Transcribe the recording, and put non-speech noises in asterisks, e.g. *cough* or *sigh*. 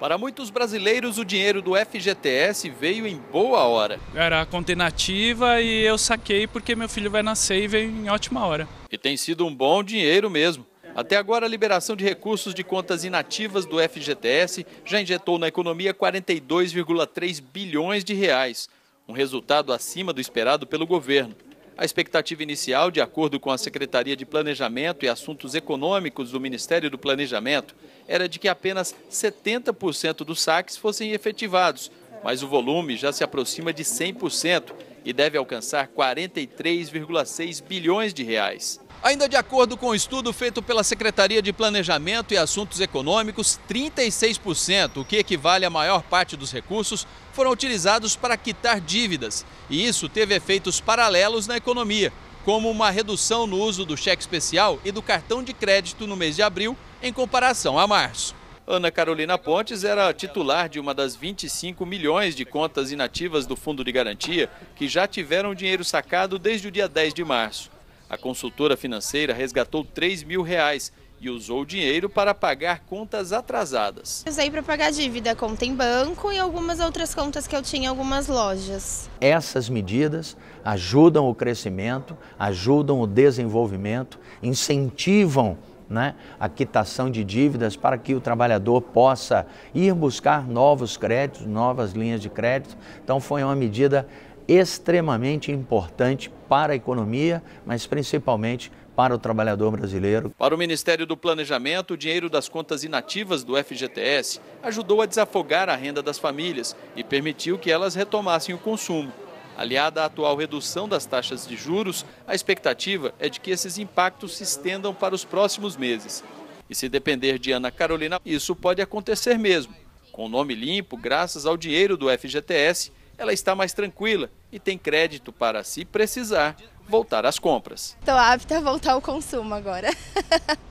Para muitos brasileiros, o dinheiro do FGTS veio em boa hora. Era a conta inativa e eu saquei porque meu filho vai nascer e veio em ótima hora. E tem sido um bom dinheiro mesmo. Até agora, a liberação de recursos de contas inativas do FGTS já injetou na economia 42,3 bilhões de reais, um resultado acima do esperado pelo governo. A expectativa inicial, de acordo com a Secretaria de Planejamento e Assuntos Econômicos do Ministério do Planejamento, era de que apenas 70% dos saques fossem efetivados, mas o volume já se aproxima de 100% e deve alcançar 43,6 bilhões de reais. Ainda de acordo com o um estudo feito pela Secretaria de Planejamento e Assuntos Econômicos, 36%, o que equivale à maior parte dos recursos, foram utilizados para quitar dívidas. E isso teve efeitos paralelos na economia, como uma redução no uso do cheque especial e do cartão de crédito no mês de abril, em comparação a março. Ana Carolina Pontes era titular de uma das 25 milhões de contas inativas do Fundo de Garantia que já tiveram dinheiro sacado desde o dia 10 de março. A consultora financeira resgatou 3 mil reais e usou o dinheiro para pagar contas atrasadas. Usei para pagar dívida, conta em banco e algumas outras contas que eu tinha em algumas lojas. Essas medidas ajudam o crescimento, ajudam o desenvolvimento, incentivam né, a quitação de dívidas para que o trabalhador possa ir buscar novos créditos, novas linhas de crédito. Então foi uma medida extremamente importante para a economia, mas principalmente para o trabalhador brasileiro. Para o Ministério do Planejamento, o dinheiro das contas inativas do FGTS ajudou a desafogar a renda das famílias e permitiu que elas retomassem o consumo. Aliada à atual redução das taxas de juros, a expectativa é de que esses impactos se estendam para os próximos meses. E se depender de Ana Carolina, isso pode acontecer mesmo. Com o nome limpo, graças ao dinheiro do FGTS, ela está mais tranquila e tem crédito para, se precisar, voltar às compras. Estou apta a voltar ao consumo agora. *laughs*